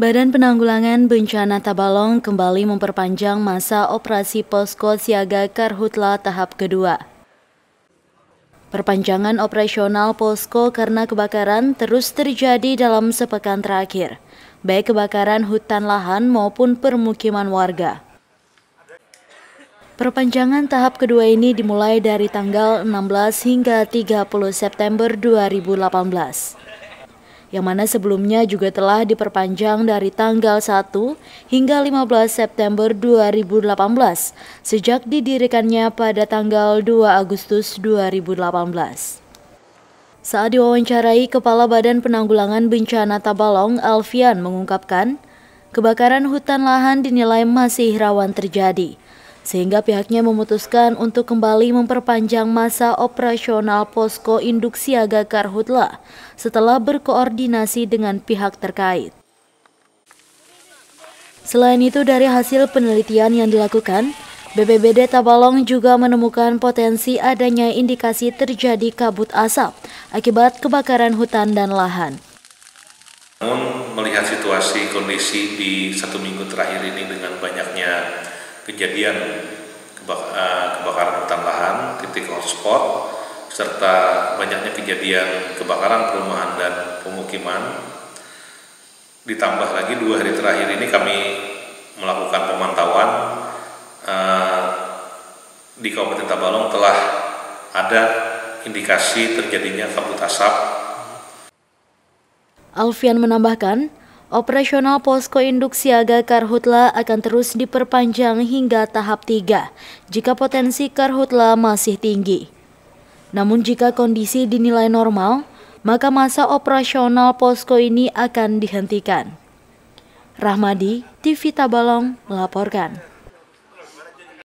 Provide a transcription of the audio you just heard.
Badan Penanggulangan Bencana Tabalong kembali memperpanjang masa operasi posko siaga Karhutla tahap kedua. Perpanjangan operasional posko karena kebakaran terus terjadi dalam sepekan terakhir, baik kebakaran hutan lahan maupun permukiman warga. Perpanjangan tahap kedua ini dimulai dari tanggal 16 hingga 30 September 2018 yang mana sebelumnya juga telah diperpanjang dari tanggal 1 hingga 15 September 2018 sejak didirikannya pada tanggal 2 Agustus 2018. Saat diwawancarai Kepala Badan Penanggulangan Bencana Tabalong, Alfian mengungkapkan, kebakaran hutan lahan dinilai masih rawan terjadi sehingga pihaknya memutuskan untuk kembali memperpanjang masa operasional posko induk siaga Karhutla setelah berkoordinasi dengan pihak terkait. Selain itu dari hasil penelitian yang dilakukan, BPBD Tabalong juga menemukan potensi adanya indikasi terjadi kabut asap akibat kebakaran hutan dan lahan. Melihat situasi kondisi di satu minggu terakhir ini dengan banyaknya kejadian eh, kebakaran hutan lahan, titik hotspot, serta banyaknya kejadian kebakaran perumahan dan pemukiman. Ditambah lagi dua hari terakhir ini kami melakukan pemantauan uh, di Kabupaten Tabalong telah ada indikasi terjadinya kabut asap. Alfian menambahkan, Operasional posko induk siaga karhutla akan terus diperpanjang hingga tahap 3 jika potensi karhutla masih tinggi. Namun jika kondisi dinilai normal, maka masa operasional posko ini akan dihentikan. Rahmadi, TV Tabalong melaporkan.